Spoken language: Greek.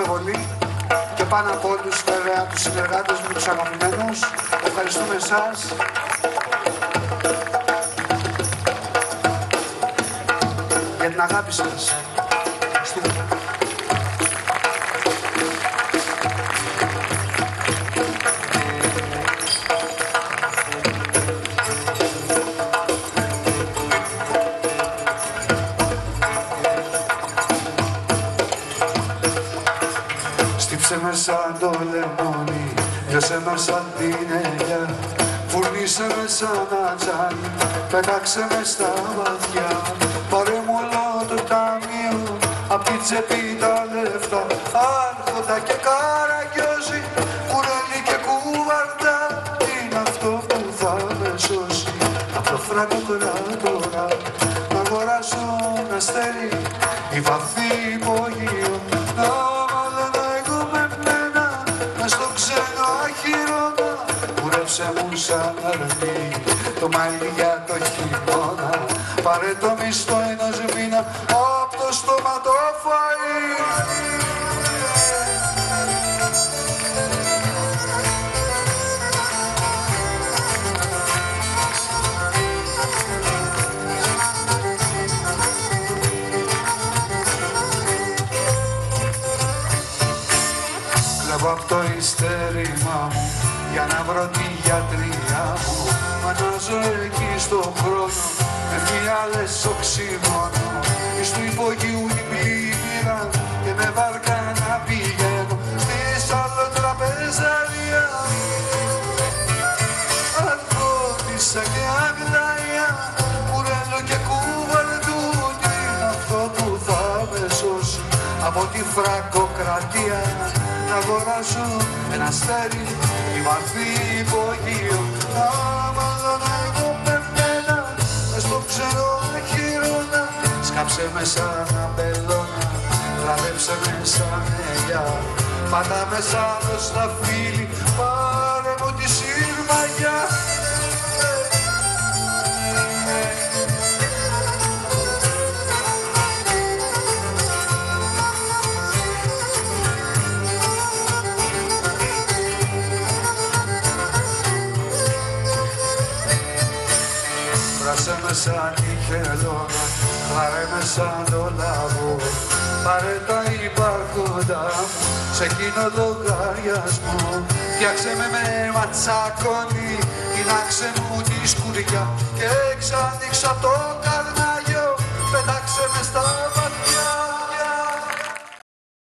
ευχαριστούμε πολύ και πάνω από όλους βέβαια τους συνεργάτες μου, τους αγαπημένους. Ευχαριστούμε εσάς. Για την αγάπη σας. Στύψε με σαν το λεμόνι, λιώσε με σαν την ελιά. Φουρνίσε με σαν ατσάλι, πέταξε με στα βαθιά Πάρε μου όλο το ταμείο, απ' την τσέπη τα λεφτά. Άρχοντα και καραγκιόζη, κουρέλι και κουβαρτά Είναι αυτό που θα με σώσει, απ' το φράγκο κράτορα Να αγοράσω ένα αστέρι, η βαθύ Κούρεψε μου σαν αρνή, το μαλλί για το χειμώνα Πάρε το μισθό ενός μήνα, απ' το στόμα το φαΐ. Βλέπω απ' το ύστερημά μου για να βρω τη γιατριά μου. Μανάζω εκεί στο χρόνο με φιάλες οξυμόνο Εις του υπογείου την πλημμύρα και με βάρκα να πηγαίνω. Της άλλο τραπεζαρία. Αλκότησα και αγλαία κουρέλο και κουβαρδούνι Είναι αυτό που θα με σώσει από τη φραγκοκρατία να αγοράσω ένα αστέρι η βαθύ υπογείο άμα δεν έχω πεμένα μες στο ξερό χείρονα σκάψε με σαν αμπελώνα τραβέψε με σαν ελιά. Πάτα με σαν στα φίλη πάρε μου τη σύρμαγιά Βράσε με σαν τη χελώνα, πάρε με σαν το λαβό Πάρε τα υπάρχοντα μου σε εκείνο το λογαριασμό. Φτιάξε με με ματσακόνι, τεινάξε μου τη σκουριά Και ξανοίξα το καρνάγιο, πετάξε με στα